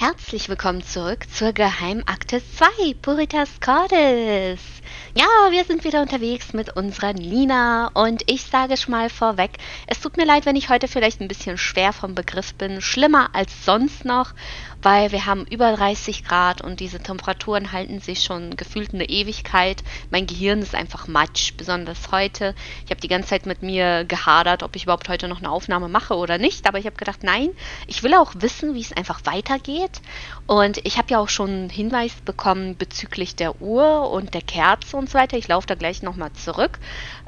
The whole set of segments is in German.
Herzlich willkommen zurück zur Geheimakte 2, Puritas Cordis. Ja, wir sind wieder unterwegs mit unserer Nina und ich sage schon mal vorweg, es tut mir leid, wenn ich heute vielleicht ein bisschen schwer vom Begriff bin, schlimmer als sonst noch, weil wir haben über 30 Grad und diese Temperaturen halten sich schon gefühlt eine Ewigkeit. Mein Gehirn ist einfach matsch, besonders heute. Ich habe die ganze Zeit mit mir gehadert, ob ich überhaupt heute noch eine Aufnahme mache oder nicht, aber ich habe gedacht, nein, ich will auch wissen, wie es einfach weitergeht und ich habe ja auch schon einen Hinweis bekommen bezüglich der Uhr und der Kerze und so weiter. Ich laufe da gleich nochmal zurück.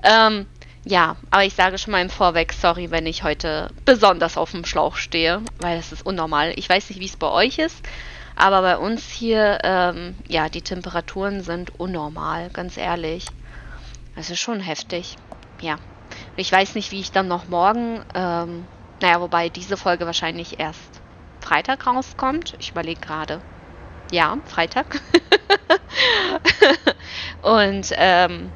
Ähm, ja, aber ich sage schon mal im Vorweg, sorry, wenn ich heute besonders auf dem Schlauch stehe, weil das ist unnormal. Ich weiß nicht, wie es bei euch ist, aber bei uns hier, ähm, ja, die Temperaturen sind unnormal, ganz ehrlich. Das ist schon heftig. Ja. Ich weiß nicht, wie ich dann noch morgen, ähm, naja, wobei diese Folge wahrscheinlich erst Freitag rauskommt. Ich überlege gerade. Ja, Freitag. Und ähm,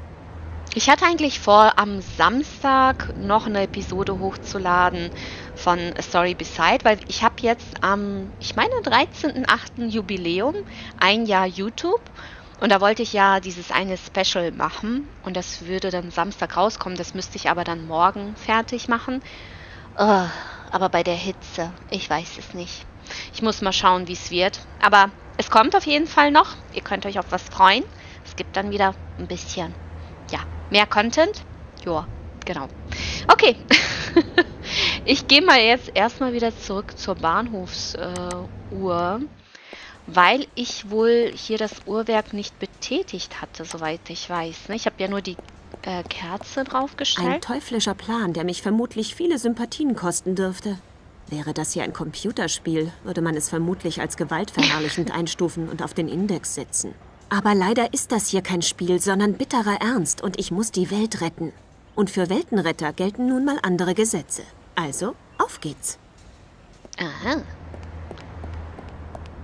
ich hatte eigentlich vor, am Samstag noch eine Episode hochzuladen von A Story Beside, weil ich habe jetzt am, ich meine, 13.8. Jubiläum, ein Jahr YouTube. Und da wollte ich ja dieses eine Special machen und das würde dann Samstag rauskommen. Das müsste ich aber dann morgen fertig machen. Oh, aber bei der Hitze, ich weiß es nicht. Ich muss mal schauen, wie es wird. Aber es kommt auf jeden Fall noch. Ihr könnt euch auf was freuen. Es gibt dann wieder ein bisschen, ja, mehr Content. Ja, genau. Okay. ich gehe mal jetzt erstmal wieder zurück zur Bahnhofsuhr, äh, weil ich wohl hier das Uhrwerk nicht betätigt hatte, soweit ich weiß. Ne? Ich habe ja nur die äh, Kerze draufgestellt. Ein teuflischer Plan, der mich vermutlich viele Sympathien kosten dürfte. Wäre das hier ein Computerspiel, würde man es vermutlich als gewaltverherrlichend einstufen und auf den Index setzen. Aber leider ist das hier kein Spiel, sondern bitterer Ernst und ich muss die Welt retten. Und für Weltenretter gelten nun mal andere Gesetze. Also, auf geht's. Aha.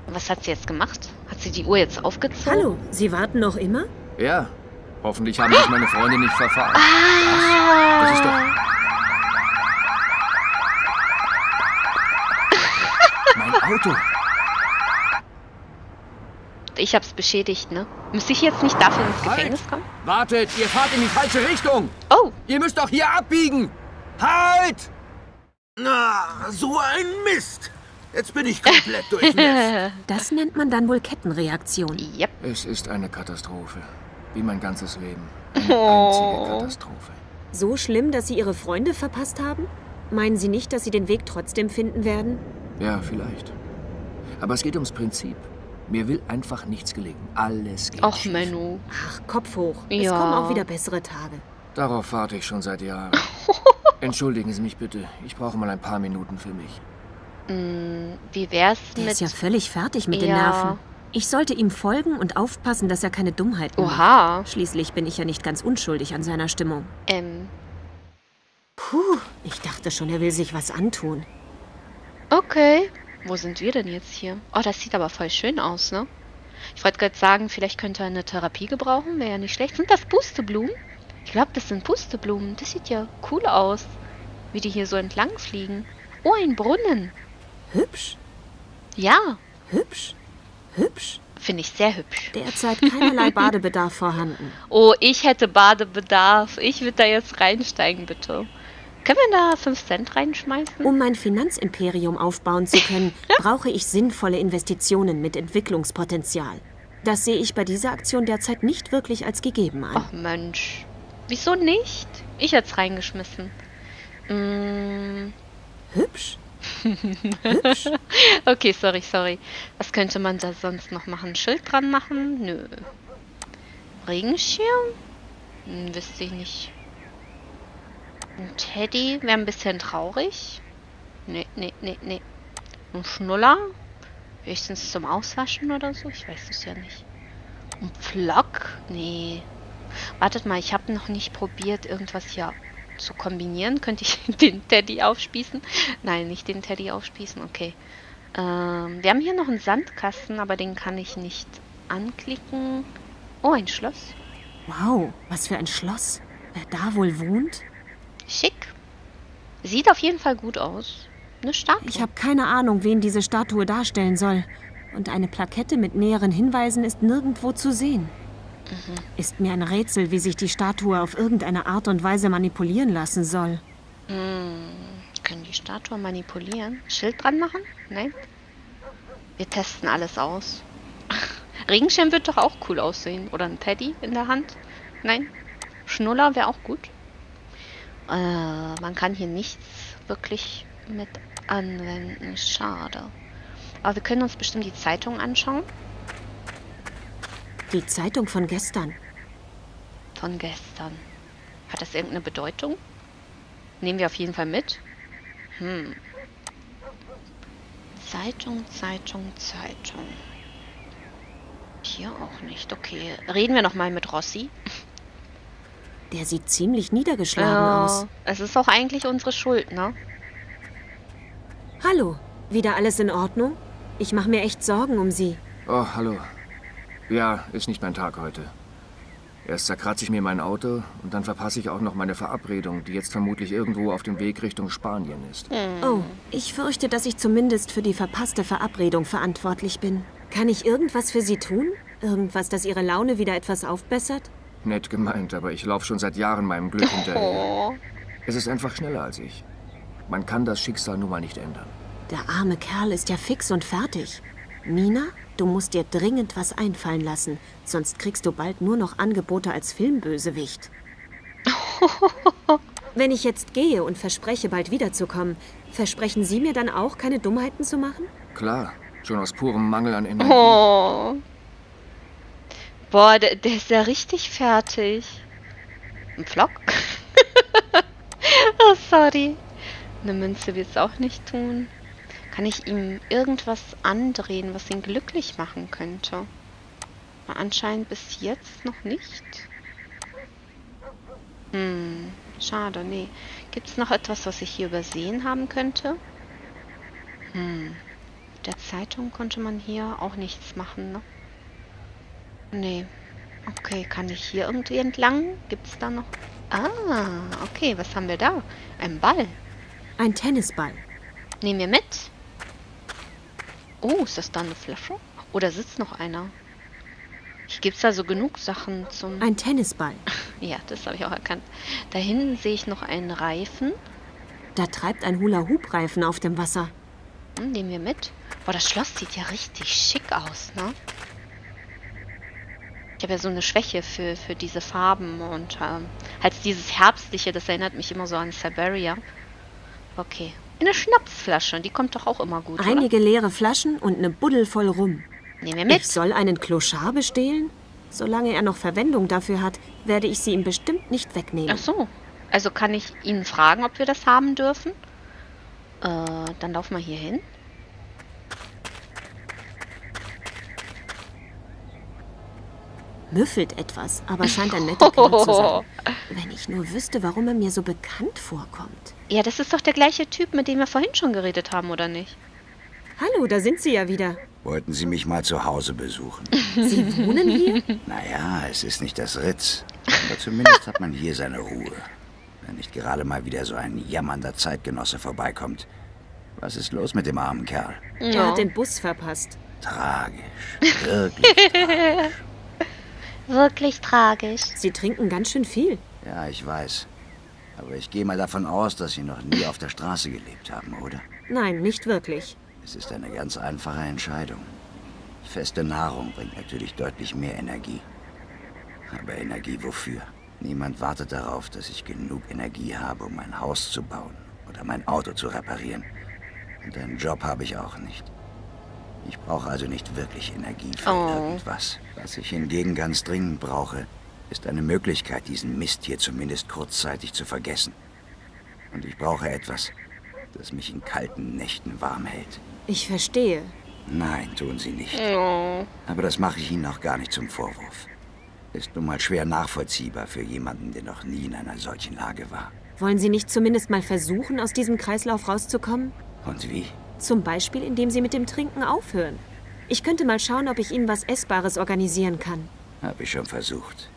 Was hat sie jetzt gemacht? Hat sie die Uhr jetzt aufgezogen? Hallo, Sie warten noch immer? Ja. Hoffentlich haben sich meine Freunde nicht verfahren. Ah. Das ist doch... Mein Auto. Ich hab's beschädigt, ne? Müsste ich jetzt nicht dafür ins Gefängnis kommen? Wartet, ihr fahrt in die falsche Richtung. Oh, Ihr müsst doch hier abbiegen. Halt! Na, so ein Mist. Jetzt bin ich komplett durchnässt. Das nennt man dann wohl Kettenreaktion. yep. Es ist eine Katastrophe. Wie mein ganzes Leben. Eine einzige Katastrophe. So schlimm, dass Sie Ihre Freunde verpasst haben? Meinen Sie nicht, dass Sie den Weg trotzdem finden werden? Ja, vielleicht. Aber es geht ums Prinzip. Mir will einfach nichts gelingen. Alles geht Och, schief. Menno. Ach, Kopf hoch. Es Ja. kommen auch wieder bessere Tage. Darauf warte ich schon seit Jahren. Entschuldigen Sie mich bitte. Ich brauche mal ein paar Minuten für mich. Hm, wie wär's Der mit... ist ja völlig fertig mit den Ja. Nerven. Ich sollte ihm folgen und aufpassen, dass er keine Dummheiten macht. Oha. Schließlich bin ich ja nicht ganz unschuldig an seiner Stimmung. Ähm, Puh, ich dachte schon, er will sich was antun. Okay. Wo sind wir denn jetzt hier? Oh, das sieht aber voll schön aus, ne? Ich wollte gerade sagen, vielleicht könnte er eine Therapie gebrauchen. Wäre ja nicht schlecht. Sind das Pusteblumen? Ich glaube, das sind Pusteblumen. Das sieht ja cool aus. Wie die hier so entlang fliegen. Oh, ein Brunnen. Hübsch, Ja, hübsch, hübsch. finde ich sehr hübsch. Derzeit keinerlei Badebedarf vorhanden. Oh, ich hätte Badebedarf. Ich würde da jetzt reinsteigen, bitte. Können wir da 5 Cent reinschmeißen? Um mein Finanzimperium aufbauen zu können, brauche ich sinnvolle Investitionen mit Entwicklungspotenzial. Das sehe ich bei dieser Aktion derzeit nicht wirklich als gegeben an. Ach Mensch. Wieso nicht? Ich hätte es reingeschmissen. Mm, Hübsch, hübsch. okay, sorry, sorry. Was könnte man da sonst noch machen? Schild dran machen? Nö. Regenschirm? Hm, wüsste ich nicht. Ein Teddy wäre ein bisschen traurig. Nee, nee, nee, nee. Ein Schnuller? Höchstens zum Auswaschen oder so? Ich weiß es ja nicht. Ein Pflock? Nee. Wartet mal, ich habe noch nicht probiert, irgendwas hier zu kombinieren. Könnte ich den Teddy aufspießen? Nein, nicht den Teddy aufspießen. Okay. Ähm, wir haben hier noch einen Sandkasten, aber den kann ich nicht anklicken. Oh, ein Schloss. Wow, was für ein Schloss. Wer da wohl wohnt? Schick. Sieht auf jeden Fall gut aus. Eine Statue. Ich habe keine Ahnung, wen diese Statue darstellen soll. Und eine Plakette mit näheren Hinweisen ist nirgendwo zu sehen. Ist mir ein Rätsel, wie sich die Statue auf irgendeine Art und Weise manipulieren lassen soll. Können die Statue manipulieren? Schild dran machen? Nein? Wir testen alles aus. Regenschirm wird doch auch cool aussehen. Oder ein Teddy in der Hand? Nein? Schnuller wäre auch gut. Äh, man kann hier nichts wirklich mit anwenden. Schade. Aber wir können uns bestimmt die Zeitung anschauen. Die Zeitung von gestern. Von gestern. Hat das irgendeine Bedeutung? Nehmen wir auf jeden Fall mit. Hm. Zeitung, Zeitung, Zeitung. Hier auch nicht. Okay. Reden wir nochmal mit Rossi. Der sieht ziemlich niedergeschlagen aus. es ist auch eigentlich unsere Schuld, ne? Hallo, wieder alles in Ordnung? Ich mache mir echt Sorgen um Sie. Oh, hallo. Ja, ist nicht mein Tag heute. Erst zerkratze ich mir mein Auto und dann verpasse ich auch noch meine Verabredung, die jetzt vermutlich irgendwo auf dem Weg Richtung Spanien ist. Oh, ich fürchte, dass ich zumindest für die verpasste Verabredung verantwortlich bin. Kann ich irgendwas für Sie tun? Irgendwas, das Ihre Laune wieder etwas aufbessert? Nett gemeint, aber ich laufe schon seit Jahren meinem Glück hinterher. Oh. Es ist einfach schneller als ich. Man kann das Schicksal nun mal nicht ändern. Der arme Kerl ist ja fix und fertig. Nina, du musst dir dringend was einfallen lassen, sonst kriegst du bald nur noch Angebote als Filmbösewicht. Wenn ich jetzt gehe und verspreche, bald wiederzukommen, versprechen Sie mir dann auch, keine Dummheiten zu machen? Klar, schon aus purem Mangel an Energie. Oh. Boah, der, der ist ja richtig fertig. Ein Flock? oh, sorry. Eine Münze wird es auch nicht tun. Kann ich ihm irgendwas andrehen, was ihn glücklich machen könnte? Aber anscheinend bis jetzt noch nicht. Hm, schade, nee. Gibt es noch etwas, was ich hier übersehen haben könnte? Hm, mit der Zeitung konnte man hier auch nichts machen, ne? Nee. Okay, kann ich hier irgendwie entlang? Gibt's da noch... Ah, okay, was haben wir da? Ein Ball. Ein Tennisball. Nehmen wir mit. Oh, ist das da eine Flasche? Oder sitzt noch einer? Hier gibt's da so genug Sachen zum... Ein Tennisball. Ja, das habe ich auch erkannt. Da hinten sehe ich noch einen Reifen. Da treibt ein Hula-Hoop-Reifen auf dem Wasser. Hm, nehmen wir mit. Boah, das Schloss sieht ja richtig schick aus, ne? Ich habe ja so eine Schwäche für, für diese Farben und ähm, halt dieses Herbstliche, das erinnert mich immer so an Siberia. Okay. Eine Schnapsflasche, die kommt doch auch immer gut, oder? Einige leere Flaschen und eine Buddel voll rum. Nehmen wir mit. Ich soll einen Clochard bestehlen? Solange er noch Verwendung dafür hat, werde ich sie ihm bestimmt nicht wegnehmen. Ach so. Also kann ich ihn fragen, ob wir das haben dürfen? Äh, dann laufen wir hier hin. Müffelt etwas, aber scheint ein netter Kerl zu sein. Wenn ich nur wüsste, warum er mir so bekannt vorkommt. Ja, das ist doch der gleiche Typ, mit dem wir vorhin schon geredet haben, oder nicht? Hallo, da sind Sie ja wieder. Wollten Sie mich mal zu Hause besuchen? Sie wohnen hier? Naja, es ist nicht das Ritz. Aber zumindest hat man hier seine Ruhe. Wenn nicht gerade mal wieder so ein jammernder Zeitgenosse vorbeikommt. Was ist los mit dem armen Kerl? Er hat den Bus verpasst. Tragisch. Wirklich tragisch. Wirklich tragisch. Sie trinken ganz schön viel. Ja, ich weiß. Aber ich gehe mal davon aus, dass Sie noch nie auf der Straße gelebt haben, oder? Nein, nicht wirklich. Es ist eine ganz einfache Entscheidung. Feste Nahrung bringt natürlich deutlich mehr Energie. Aber Energie wofür? Niemand wartet darauf, dass ich genug Energie habe, um ein Haus zu bauen oder mein Auto zu reparieren. Und einen Job habe ich auch nicht. Ich brauche also nicht wirklich Energie für Oh. irgendwas. Was ich hingegen ganz dringend brauche, ist eine Möglichkeit, diesen Mist hier zumindest kurzzeitig zu vergessen. Und ich brauche etwas, das mich in kalten Nächten warm hält. Ich verstehe. Nein, tun Sie nicht. Oh. Aber das mache ich Ihnen auch gar nicht zum Vorwurf. Ist nun mal schwer nachvollziehbar für jemanden, der noch nie in einer solchen Lage war. Wollen Sie nicht zumindest mal versuchen, aus diesem Kreislauf rauszukommen? Und wie? Zum Beispiel, indem Sie mit dem Trinken aufhören. Ich könnte mal schauen, ob ich Ihnen was Essbares organisieren kann. Habe ich schon versucht.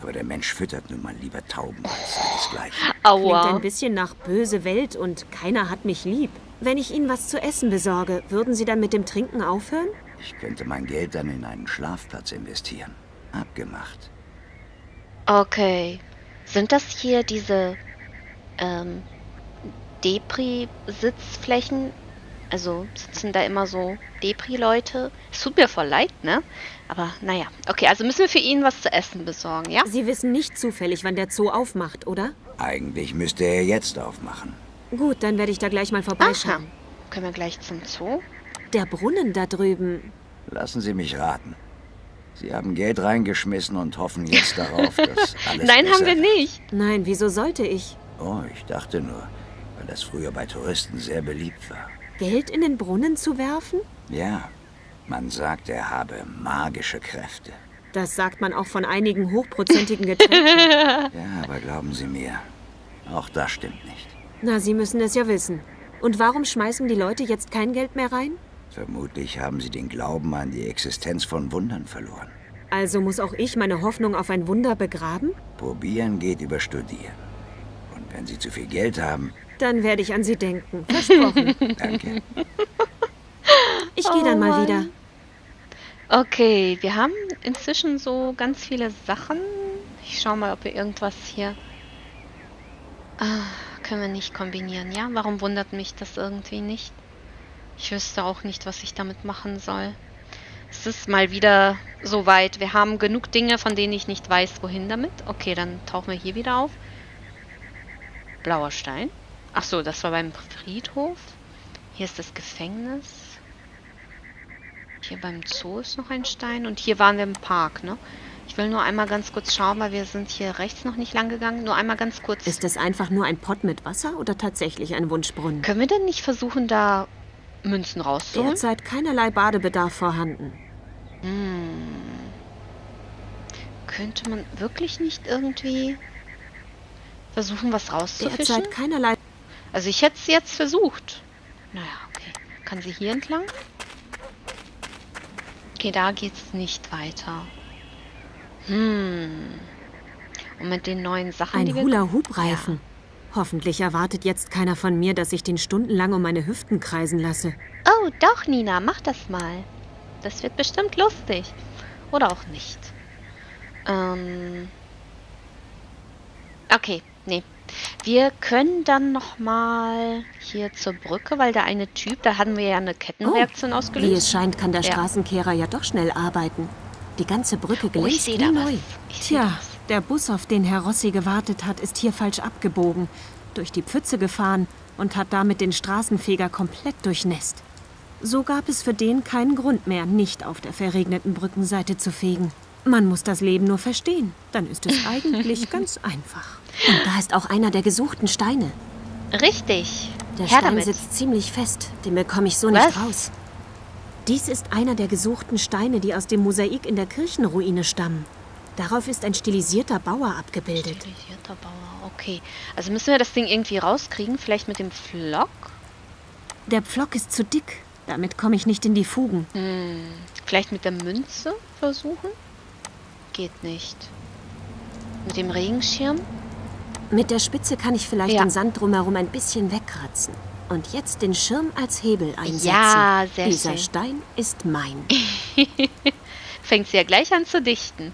Aber der Mensch füttert nun mal lieber Tauben als seinesgleichen. Klingt Aua. ein bisschen nach böse Welt und keiner hat mich lieb. Wenn ich Ihnen was zu essen besorge, würden Sie dann mit dem Trinken aufhören? Ich könnte mein Geld dann in einen Schlafplatz investieren. Abgemacht. Okay. Sind das hier diese ähm, Depri-Sitzflächen? Also sitzen da immer so Depri-Leute? Es tut mir voll leid, ne? Aber naja. Okay, also müssen wir für ihn was zu essen besorgen, ja? Sie wissen nicht zufällig, wann der Zoo aufmacht, oder? Eigentlich müsste er jetzt aufmachen. Gut, dann werde ich da gleich mal Aha. vorbeischauen. Können wir gleich zum Zoo? Der Brunnen da drüben. Lassen Sie mich raten. Sie haben Geld reingeschmissen und hoffen jetzt darauf, dass alles Nein, haben wir wird. nicht. Nein, wieso sollte ich? Oh, ich dachte nur, weil das früher bei Touristen sehr beliebt war. Geld in den Brunnen zu werfen? Ja, man sagt, er habe magische Kräfte. Das sagt man auch von einigen hochprozentigen Getränken. Ja, aber glauben Sie mir, auch das stimmt nicht. Na, Sie müssen es ja wissen. Und warum schmeißen die Leute jetzt kein Geld mehr rein? Vermutlich haben Sie den Glauben an die Existenz von Wundern verloren. Also muss auch ich meine Hoffnung auf ein Wunder begraben? Probieren geht über Studieren. Wenn Sie zu viel Geld haben, Dann werde ich an Sie denken. Versprochen. danke. Ich gehe dann mal wieder. Okay, wir haben inzwischen so ganz viele Sachen. Ich schau mal, ob wir irgendwas hier... Ah, können wir nicht kombinieren, ja? Warum wundert mich das irgendwie nicht? Ich wüsste auch nicht, was ich damit machen soll. Es ist mal wieder soweit. Wir haben genug Dinge, von denen ich nicht weiß, wohin damit. Okay, dann tauchen wir hier wieder auf. Blauer Stein. Ach so, das war beim Friedhof. Hier ist das Gefängnis. Hier beim Zoo ist noch ein Stein. Und hier waren wir im Park, ne? Ich will nur einmal ganz kurz schauen, weil wir sind hier rechts noch nicht lang gegangen. Nur einmal ganz kurz. Ist es einfach nur ein Pott mit Wasser oder tatsächlich ein Wunschbrunnen? Können wir denn nicht versuchen, da Münzen rauszuholen? Derzeit keinerlei Badebedarf vorhanden. Könnte man wirklich nicht irgendwie versuchen, was rauszufischen? Derzeit keinerlei. Also ich hätte es jetzt versucht. Naja, okay. Kann sie hier entlang? Okay, da geht's nicht weiter. Hm. Und mit den neuen Sachen, die Ein. Hula-Hoop-Reifen. Hoffentlich erwartet jetzt keiner von mir, dass ich den stundenlang um meine Hüften kreisen lasse. Oh, doch, Nina, mach das mal. Das wird bestimmt lustig. Oder auch nicht. Ähm. Okay, nee. Wir können dann noch mal hier zur Brücke, weil der eine Typ, da hatten wir ja eine Kettenreaktion Wie es ausgelöst. scheint, kann der Ja. Straßenkehrer ja doch schnell arbeiten. Die ganze Brücke Oh, glänzt seh wie neu. Tja, der Bus, auf den Herr Rossi gewartet hat, ist hier falsch abgebogen, durch die Pfütze gefahren und hat damit den Straßenfeger komplett durchnässt. So gab es für den keinen Grund mehr, nicht auf der verregneten Brückenseite zu fegen. Man muss das Leben nur verstehen. Dann ist es eigentlich ganz einfach. Und da ist auch einer der gesuchten Steine. Richtig. Der Her Stein damit. sitzt ziemlich fest. Den bekomme ich so Was? nicht raus. Dies ist einer der gesuchten Steine, die aus dem Mosaik in der Kirchenruine stammen. Darauf ist ein stilisierter Bauer abgebildet. Stilisierter Bauer, okay. Also müssen wir das Ding irgendwie rauskriegen, vielleicht mit dem Flock? Der Pflock ist zu dick. Damit komme ich nicht in die Fugen. Vielleicht mit der Münze versuchen? Geht nicht. Mit dem Regenschirm? Mit der Spitze kann ich vielleicht Ja. den Sand drumherum ein bisschen wegkratzen. Und jetzt den Schirm als Hebel einsetzen. Ja, sehr Dieser schön. Stein ist mein. Fängt sie ja gleich an zu dichten.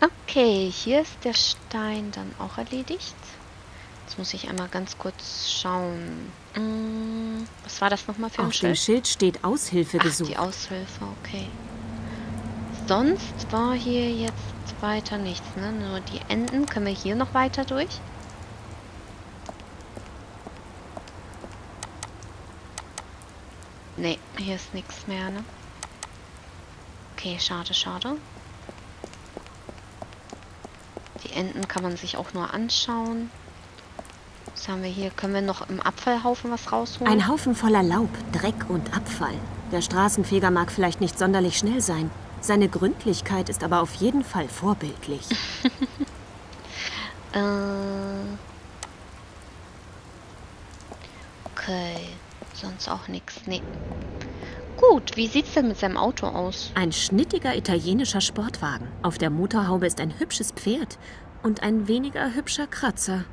Okay, hier ist der Stein dann auch erledigt. Jetzt muss ich einmal ganz kurz schauen. Hm, was war das nochmal für ein Auf dem Schild? Schild steht Aushilfe Ach, gesucht. die Aushilfe, okay. Sonst war hier jetzt weiter nichts, ne? Nur die Enden. Können wir hier noch weiter durch? Nee, hier ist nichts mehr, ne? Okay, schade, schade. Die Enden kann man sich auch nur anschauen. Was haben wir hier? Können wir noch im Abfallhaufen was rausholen? Ein Haufen voller Laub, Dreck und Abfall. Der Straßenfeger mag vielleicht nicht sonderlich schnell sein. Seine Gründlichkeit ist aber auf jeden Fall vorbildlich. Äh. Okay. Sonst auch nichts. Nee. Gut, wie sieht's denn mit seinem Auto aus? Ein schnittiger italienischer Sportwagen. Auf der Motorhaube ist ein hübsches Pferd und ein weniger hübscher Kratzer.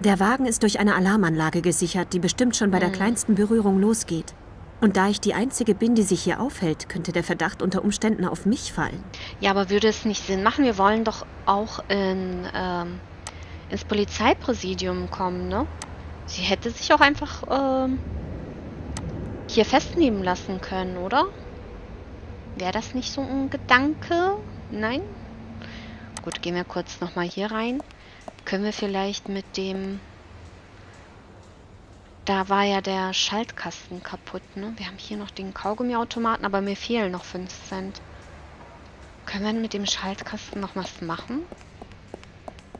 Der Wagen ist durch eine Alarmanlage gesichert, die bestimmt schon bei der kleinsten Berührung losgeht. Und da ich die Einzige bin, die sich hier aufhält, könnte der Verdacht unter Umständen auf mich fallen. Ja, aber würde es nicht Sinn machen? Wir wollen doch auch in, ähm, ins Polizeipräsidium kommen, ne? Sie hätte sich auch einfach ähm, hier festnehmen lassen können, oder? Wäre das nicht so ein Gedanke? Nein? Gut, gehen wir kurz nochmal hier rein. Können wir vielleicht mit dem... Da war ja der Schaltkasten kaputt, ne? Wir haben hier noch den Kaugummiautomaten, aber mir fehlen noch 5 Cent. Können wir mit dem Schaltkasten noch was machen?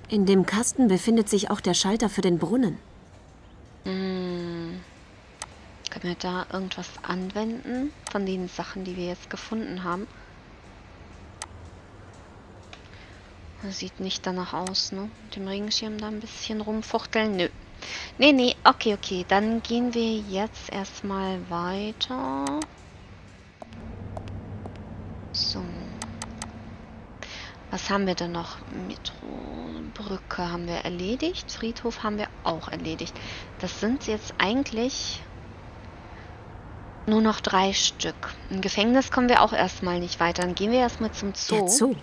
In dem Kasten befindet sich auch der Schalter für den Brunnen. Hm. Können wir da irgendwas anwenden von den Sachen, die wir jetzt gefunden haben? Das sieht nicht danach aus, ne? Mit dem Regenschirm da ein bisschen rumfuchteln. Nö. Nee, nee, okay, okay. Dann gehen wir jetzt erstmal weiter. So. Was haben wir denn noch? Metrobrücke haben wir erledigt. Friedhof haben wir auch erledigt. Das sind jetzt eigentlich nur noch drei Stück. Im Gefängnis kommen wir auch erstmal nicht weiter. Dann gehen wir erstmal zum Zoo. Der Zoo.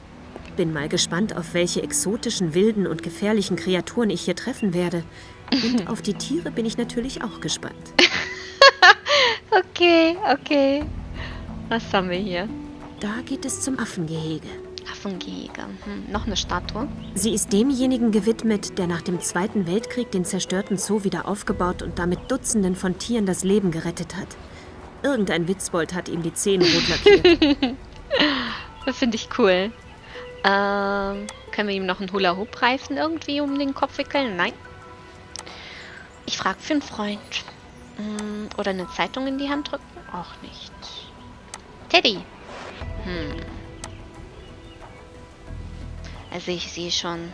Bin mal gespannt, auf welche exotischen, wilden und gefährlichen Kreaturen ich hier treffen werde. Und auf die Tiere bin ich natürlich auch gespannt. Okay, okay. Was haben wir hier? Da geht es zum Affengehege. Affengehege. Hm, noch eine Statue. Sie ist demjenigen gewidmet, der nach dem Zweiten Weltkrieg den zerstörten Zoo wieder aufgebaut und damit Dutzenden von Tieren das Leben gerettet hat. Irgendein Witzbold hat ihm die Zähne rot lackiert. Das finde ich cool. Ähm, können wir ihm noch einen Hula-Hoop-Reifen irgendwie um den Kopf wickeln? Nein. Ich frage für einen Freund. Hm, oder eine Zeitung in die Hand drücken? Auch nicht. Teddy. Hm. Also ich sehe schon.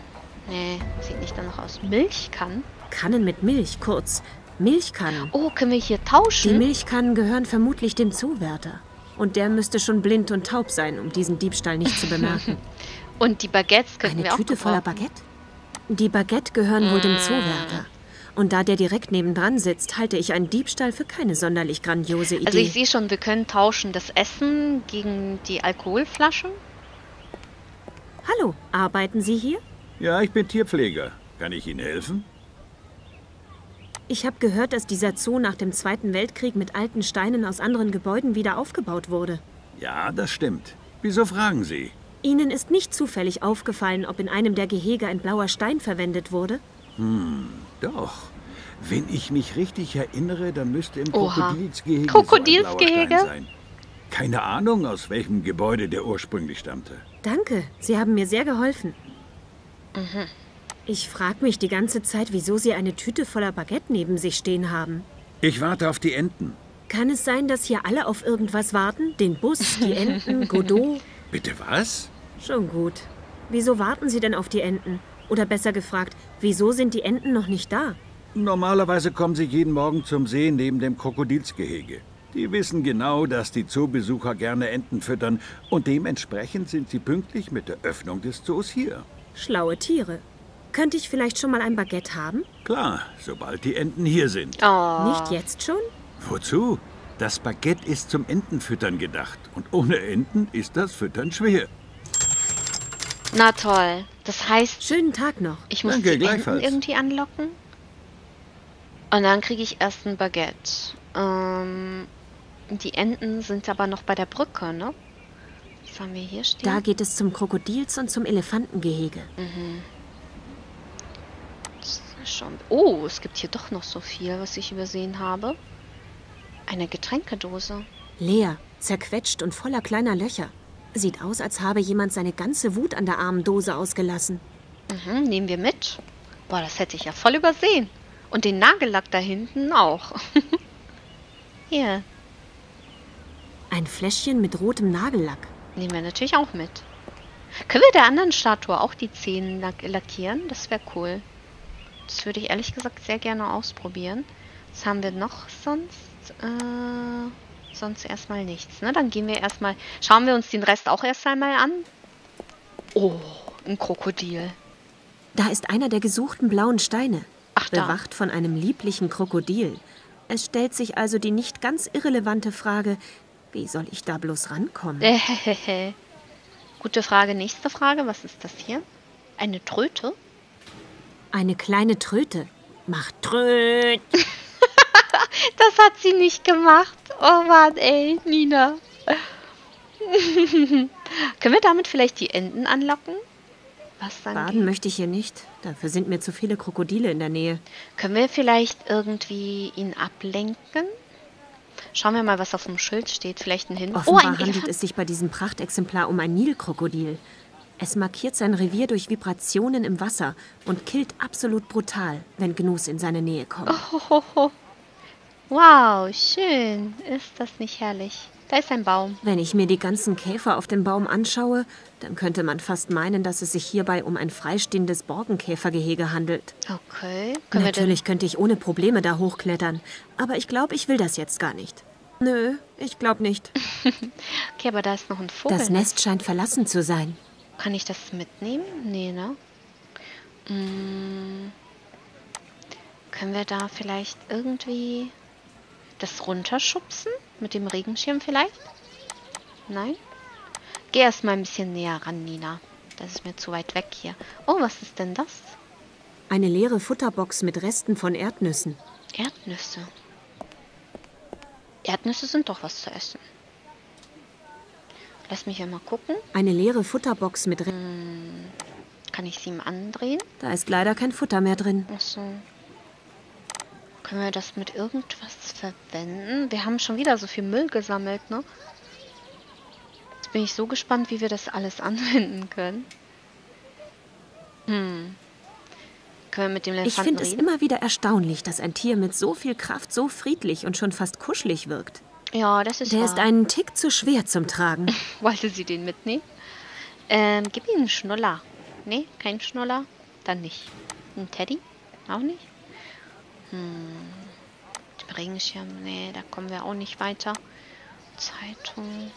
Nee, sieht nicht danach aus. Milchkannen? Kannen mit Milch, kurz. Milchkannen. Oh, können wir hier Die tauschen? Milchkannen gehören vermutlich dem Zoowärter. Und der müsste schon blind und taub sein, um diesen Diebstahl nicht zu bemerken. Und die Baguettes könnten Eine wir auch Tüte voller gebrauchen. Baguette? Die Baguette gehören wohl dem Zoowärter. Und da der direkt nebendran sitzt, halte ich einen Diebstahl für keine sonderlich grandiose Idee. Also ich sehe schon, wir können tauschen das Essen gegen die Alkoholflaschen. Hallo, arbeiten Sie hier? Ja, ich bin Tierpfleger. Kann ich Ihnen helfen? Ich habe gehört, dass dieser Zoo nach dem Zweiten Weltkrieg mit alten Steinen aus anderen Gebäuden wieder aufgebaut wurde. Ja, das stimmt. Wieso fragen Sie? Ihnen ist nicht zufällig aufgefallen, ob in einem der Gehege ein blauer Stein verwendet wurde? Doch. Wenn ich mich richtig erinnere, dann müsste im Oha. Krokodilsgehege Krokodilsgehege? so ein blauer Stein sein. Keine Ahnung, aus welchem Gebäude der ursprünglich stammte. Danke, Sie haben mir sehr geholfen. Mhm. Ich frage mich die ganze Zeit, wieso Sie eine Tüte voller Baguette neben sich stehen haben. Ich warte auf die Enten. Kann es sein, dass hier alle auf irgendwas warten? Den Bus, die Enten, Godot? Bitte was? Schon gut. Wieso warten Sie denn auf die Enten? Oder besser gefragt, wieso sind die Enten noch nicht da? Normalerweise kommen sie jeden Morgen zum See neben dem Krokodilsgehege. Die wissen genau, dass die Zoobesucher gerne Enten füttern und dementsprechend sind sie pünktlich mit der Öffnung des Zoos hier. Schlaue Tiere. Könnte ich vielleicht schon mal ein Baguette haben? Klar, sobald die Enten hier sind. Oh. Nicht jetzt schon? Wozu? Das Baguette ist zum Entenfüttern gedacht und ohne Enten ist das Füttern schwer. Na toll. Das heißt, Schönen Tag noch. ich muss Danke, die Enten irgendwie anlocken. Und dann kriege ich erst ein Baguette. Ähm, die Enten sind aber noch bei der Brücke, ne? Was haben wir hier stehen? Da geht es zum Krokodils- und zum Elefantengehege. Ist schon. Oh, es gibt hier doch noch so viel, was ich übersehen habe. Eine Getränkedose. Leer, zerquetscht und voller kleiner Löcher. Sieht aus, als habe jemand seine ganze Wut an der armen Dose ausgelassen. Mhm, nehmen wir mit. Boah, das hätte ich ja voll übersehen. Und den Nagellack da hinten auch. Hier, Ein Fläschchen mit rotem Nagellack. nehmen wir natürlich auch mit. Können wir der anderen Statue auch die Zähne lack lackieren? Das wäre cool. Das würde ich ehrlich gesagt sehr gerne ausprobieren. Was haben wir noch sonst? Äh, sonst erstmal nichts. Ne? Dann gehen wir erstmal. Schauen wir uns den Rest auch erst einmal an. Oh, ein Krokodil. Da ist einer der gesuchten blauen Steine. Ach, da. bewacht von einem lieblichen Krokodil. Es stellt sich also die nicht ganz irrelevante Frage, wie soll ich da bloß rankommen? Äh, Gute Frage. Nächste Frage. Was ist das hier? Eine Tröte? Eine kleine Tröte macht Tröt. Das hat sie nicht gemacht. Oh Mann, ey, Nina. Können wir damit vielleicht die Enten anlocken? Was dann? Baden möchte ich hier nicht. Dafür sind mir zu viele Krokodile in der Nähe. Können wir vielleicht irgendwie ihn ablenken? Schauen wir mal, was auf dem Schild steht. Vielleicht ein Hin. Oh, Offenbar ein handelt Elefant. es sich bei diesem Prachtexemplar um ein Nilkrokodil. Es markiert sein Revier durch Vibrationen im Wasser und killt absolut brutal, wenn Gnus in seine Nähe kommen. Hohoho. Wow, schön. Ist das nicht herrlich? Da ist ein Baum. Wenn ich mir die ganzen Käfer auf dem Baum anschaue, dann könnte man fast meinen, dass es sich hierbei um ein freistehendes Borkenkäfergehege handelt. Okay. Können Natürlich könnte ich ohne Probleme da hochklettern, aber ich glaube, ich will das jetzt gar nicht. Nö, ich glaube nicht. Okay, aber da ist noch ein Vogel. Das Nest scheint verlassen zu sein. Kann ich das mitnehmen? Nee, ne? Mm. Können wir da vielleicht irgendwie das runterschubsen? Mit dem Regenschirm vielleicht? Nein? Geh erst mal ein bisschen näher ran, Nina. Das ist mir zu weit weg hier. Oh, was ist denn das? Eine leere Futterbox mit Resten von Erdnüssen. Erdnüsse. Erdnüsse sind doch was zu essen. Lass mich ja mal gucken. Eine leere Futterbox mit Re Kann ich sie ihm andrehen? Da ist leider kein Futter mehr drin. Ach so. Können wir das mit irgendwas verwenden? Wir haben schon wieder so viel Müll gesammelt, ne? Jetzt bin ich so gespannt, wie wir das alles anwenden können. Hm. Können wir mit dem Ich Elefanten finde es immer wieder erstaunlich, dass ein Tier mit so viel Kraft so friedlich und schon fast kuschelig wirkt. Ja, das ist Der wahr. ist einen Tick zu schwer zum Tragen. Wollte sie den mitnehmen? Ähm, gib ihm einen Schnuller. Nee, kein Schnuller? Dann nicht. Ein Teddy? Auch nicht? Hm. Dem Regenschirm? Nee, da kommen wir auch nicht weiter. Zeitung.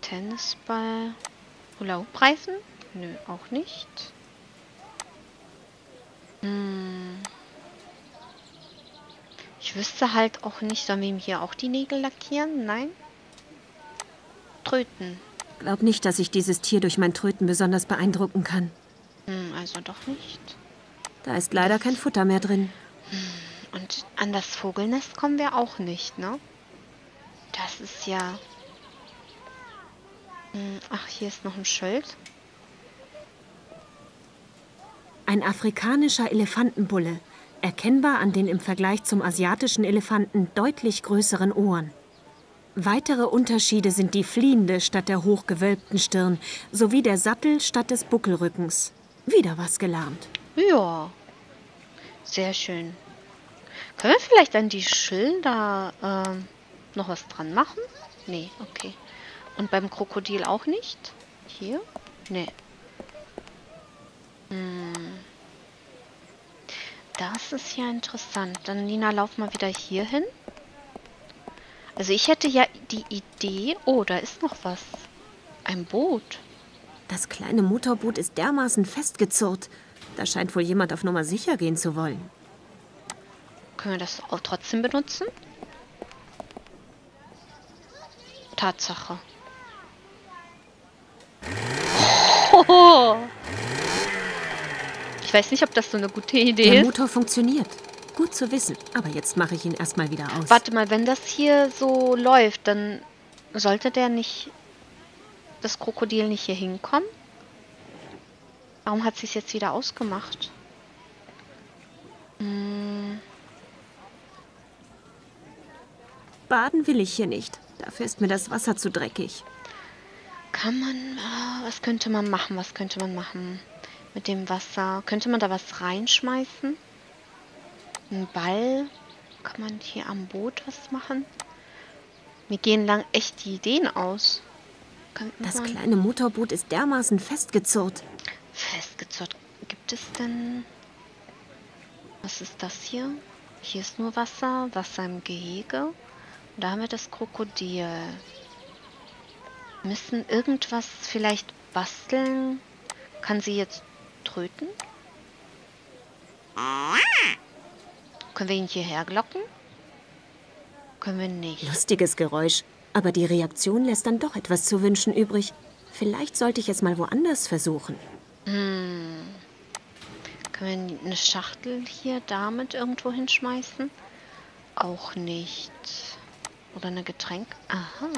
Tennisball. Hula-Hoop-Preisen? Nö, auch nicht. Hm. Ich wüsste halt auch nicht, sollen wir ihm hier auch die Nägel lackieren? Nein? Tröten. Glaub nicht, dass ich dieses Tier durch mein Tröten besonders beeindrucken kann. Hm, also doch nicht. Da ist leider kein Futter mehr drin. Und an das Vogelnest kommen wir auch nicht, ne? Das ist ja... Hm, Ach, hier ist noch ein Schild. Ein afrikanischer Elefantenbulle, erkennbar an den im Vergleich zum asiatischen Elefanten deutlich größeren Ohren. Weitere Unterschiede sind die fliehende statt der hochgewölbten Stirn sowie der Sattel statt des Buckelrückens. Wieder was gelernt. Ja. Sehr schön. Können wir vielleicht an die Schilder ähm, noch was dran machen? Nee, okay. Und beim Krokodil auch nicht? Hier? Nee. Hm. Das ist ja interessant. Dann, Nina, lauf mal wieder hier hin. Also ich hätte ja die Idee... Oh, da ist noch was. Ein Boot. Das kleine Motorboot ist dermaßen festgezurrt. Da scheint wohl jemand auf Nummer sicher gehen zu wollen. Können wir das auch trotzdem benutzen? Tatsache. Ich weiß nicht, ob das so eine gute Idee Der ist. Motor funktioniert. Gut zu wissen. Aber jetzt mache ich ihn erstmal wieder aus. Warte mal, wenn das hier so läuft, dann sollte der nicht, das Krokodil nicht hier hinkommen? Warum hat sie es jetzt wieder ausgemacht? Hm, Baden will ich hier nicht. Dafür ist mir das Wasser zu dreckig. kann man, ah, was könnte man machen? Was könnte man machen mit dem Wasser? Könnte man da was reinschmeißen? Ein Ball? Kann man hier am Boot was machen? Mir gehen lang echt die Ideen aus. Das kleine Motorboot ist dermaßen festgezurrt. Festgezurrt. Gibt es denn... Was ist das hier? Hier ist nur Wasser, Wasser im Gehege. Und da haben wir das Krokodil. Wir müssen irgendwas vielleicht basteln. Kann sie jetzt tröten? Können wir ihn hierher glocken? Können wir nicht. Lustiges Geräusch, aber die Reaktion lässt dann doch etwas zu wünschen übrig. Vielleicht sollte ich es mal woanders versuchen. Hm. Können wir eine Schachtel hier damit irgendwo hinschmeißen? Auch nicht. Oder eine Getränk? Aha.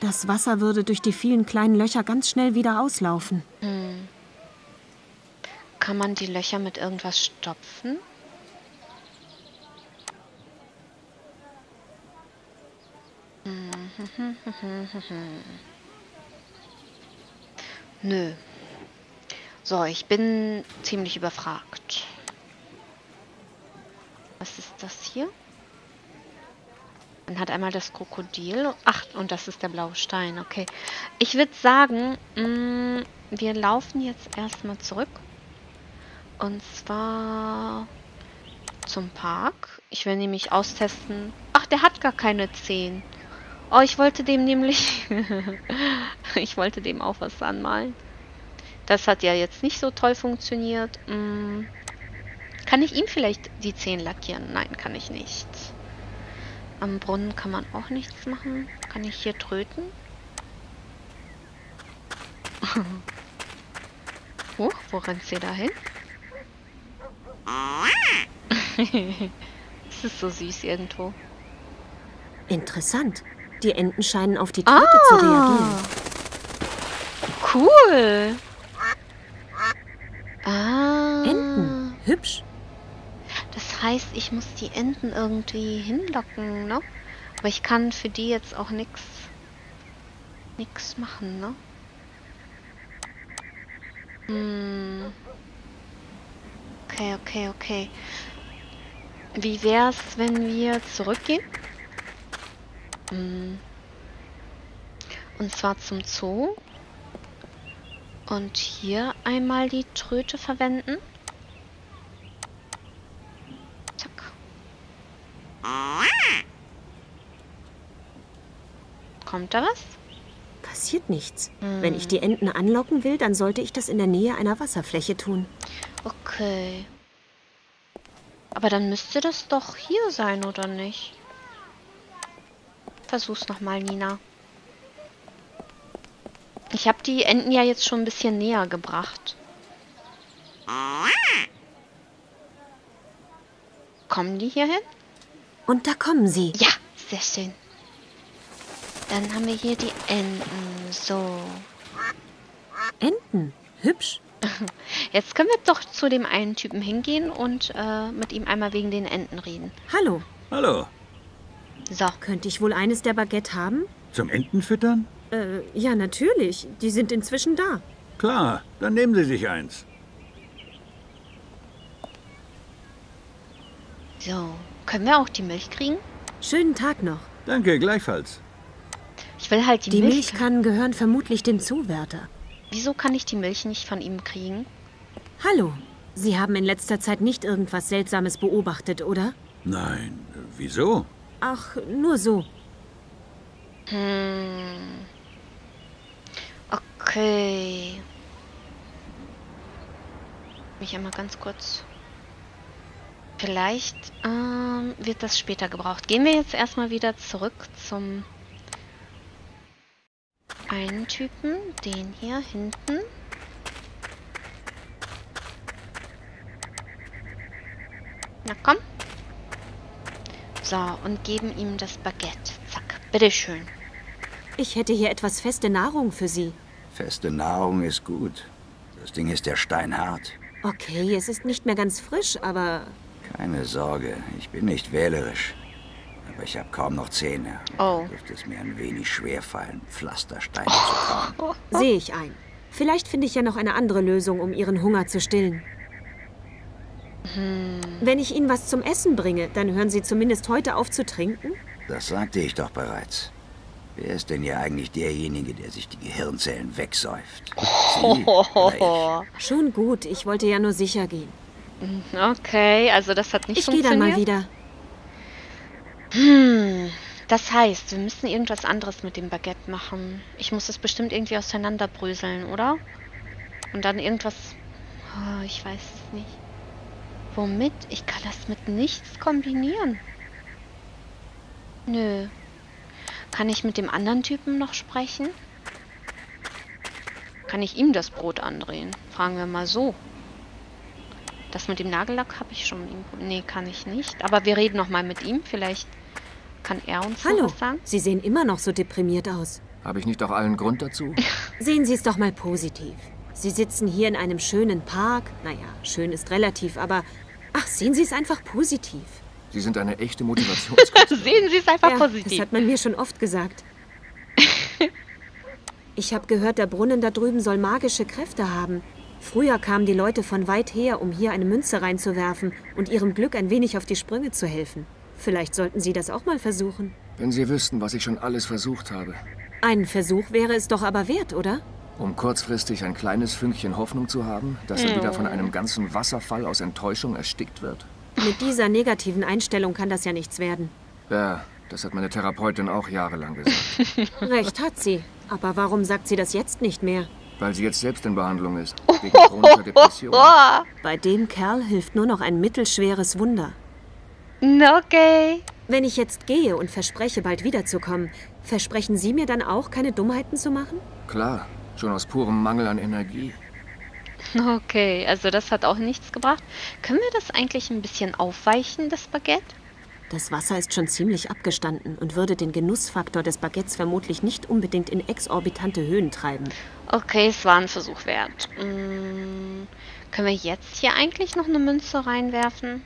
Das Wasser würde durch die vielen kleinen Löcher ganz schnell wieder auslaufen. Hm. Kann man die Löcher mit irgendwas stopfen? Nö. So, ich bin ziemlich überfragt. Was ist das hier? Man hat einmal das Krokodil. Ach, und das ist der blaue Stein. Okay. Ich würde sagen, mh, wir laufen jetzt erstmal zurück. Und zwar zum Park. Ich will nämlich austesten. Ach, der hat gar keine 10. Oh, ich wollte dem nämlich... ich wollte dem auch was anmalen. Das hat ja jetzt nicht so toll funktioniert. Hm. Kann ich ihm vielleicht die Zehen lackieren? Nein, kann ich nicht. Am Brunnen kann man auch nichts machen. Kann ich hier tröten? Huch, wo rennt sie da hin? das ist so süß irgendwo. Interessant. Die Enten scheinen auf die Tröte ah, zu reagieren. Cool. Ah. Enten. Hübsch. Das heißt, ich muss die Enten irgendwie hinlocken, ne? Aber ich kann für die jetzt auch nichts nix machen, ne? Hm. Okay, okay, okay. Wie wär's, wenn wir zurückgehen? Hm. Und zwar zum Zoo. Und hier einmal die Tröte verwenden. Zack. Kommt da was? Passiert nichts. Hm. Wenn ich die Enten anlocken will, dann sollte ich das in der Nähe einer Wasserfläche tun. Okay. Aber dann müsste das doch hier sein, oder nicht? Versuch's nochmal, Nina. Ich habe die Enten ja jetzt schon ein bisschen näher gebracht. Kommen die hier hin? Und da kommen sie. Ja, sehr schön. Dann haben wir hier die Enten. So. Enten? Hübsch. Jetzt können wir doch zu dem einen Typen hingehen und äh, mit ihm einmal wegen den Enten reden. Hallo. Hallo. So. Könnte ich wohl eines der Baguette haben? Zum Entenfüttern? Äh, ja, natürlich. Die sind inzwischen da. Klar, dann nehmen Sie sich eins. So, können wir auch die Milch kriegen? Schönen Tag noch. Danke, gleichfalls. Ich will halt die, die Milch... Die Milchkannen gehören vermutlich dem Zuwärter. Wieso kann ich die Milch nicht von ihm kriegen? Hallo. Sie haben in letzter Zeit nicht irgendwas Seltsames beobachtet, oder? Nein. Wieso? Ach, nur so. Hm. Okay. Mich einmal ganz kurz. Vielleicht ähm, wird das später gebraucht. Gehen wir jetzt erstmal wieder zurück zum einen Typen. Den hier hinten. Na komm. So, und geben ihm das Baguette. Zack, bitteschön. Ich hätte hier etwas feste Nahrung für Sie. Feste Nahrung ist gut. Das Ding ist ja steinhart. Okay, es ist nicht mehr ganz frisch, aber... Keine Sorge, ich bin nicht wählerisch. Aber ich habe kaum noch Zähne. Oh. Dürfte es mir ein wenig schwer fallen, Pflastersteine zu kauen. Sehe ich ein. Vielleicht finde ich ja noch eine andere Lösung, um Ihren Hunger zu stillen. Hm. Wenn ich Ihnen was zum Essen bringe, dann hören Sie zumindest heute auf zu trinken? Das sagte ich doch bereits. Wer ist denn hier eigentlich derjenige, der sich die Gehirnzellen wegsäuft? Sie Schon gut, ich wollte ja nur sicher gehen. Okay, also das hat nicht ich funktioniert. Ich gehe dann mal wieder. Hm, das heißt, wir müssen irgendwas anderes mit dem Baguette machen. Ich muss es bestimmt irgendwie auseinanderbröseln, oder? Und dann irgendwas... Oh, ich weiß es nicht. Womit? Ich kann das mit nichts kombinieren. Nö. Kann ich mit dem anderen Typen noch sprechen? Kann ich ihm das Brot andrehen? Fragen wir mal so. Das mit dem Nagellack habe ich schon. Nee, kann ich nicht. Aber wir reden noch mal mit ihm. Vielleicht kann er uns Hallo, was sagen. Sie sehen immer noch so deprimiert aus. Habe ich nicht auch allen Grund dazu? Sehen Sie es doch mal positiv. Sie sitzen hier in einem schönen Park. Naja, schön ist relativ, aber... Ach, sehen Sie es einfach positiv. Sie sind eine echte Motivationskünstlerin. Sehen Sie es einfach ja, das positiv. hat man mir schon oft gesagt. Ich habe gehört, der Brunnen da drüben soll magische Kräfte haben. Früher kamen die Leute von weit her, um hier eine Münze reinzuwerfen und ihrem Glück ein wenig auf die Sprünge zu helfen. Vielleicht sollten Sie das auch mal versuchen. Wenn Sie wüssten, was ich schon alles versucht habe. Ein Versuch wäre es doch aber wert, oder? Um kurzfristig ein kleines Fünkchen Hoffnung zu haben, dass er wieder von einem ganzen Wasserfall aus Enttäuschung erstickt wird. Mit dieser negativen Einstellung kann das ja nichts werden. Ja, das hat meine Therapeutin auch jahrelang gesagt. Recht hat sie. Aber warum sagt sie das jetzt nicht mehr? Weil sie jetzt selbst in Behandlung ist. Wegen chronischer Depression. Bei dem Kerl hilft nur noch ein mittelschweres Wunder. okay. Wenn ich jetzt gehe und verspreche, bald wiederzukommen, versprechen Sie mir dann auch, keine Dummheiten zu machen? Klar, schon aus purem Mangel an Energie. Okay, also das hat auch nichts gebracht. Können wir das eigentlich ein bisschen aufweichen, das Baguette? Das Wasser ist schon ziemlich abgestanden und würde den Genussfaktor des Baguettes vermutlich nicht unbedingt in exorbitante Höhen treiben. Okay, es war ein Versuch wert. Mm, können wir jetzt hier eigentlich noch eine Münze reinwerfen?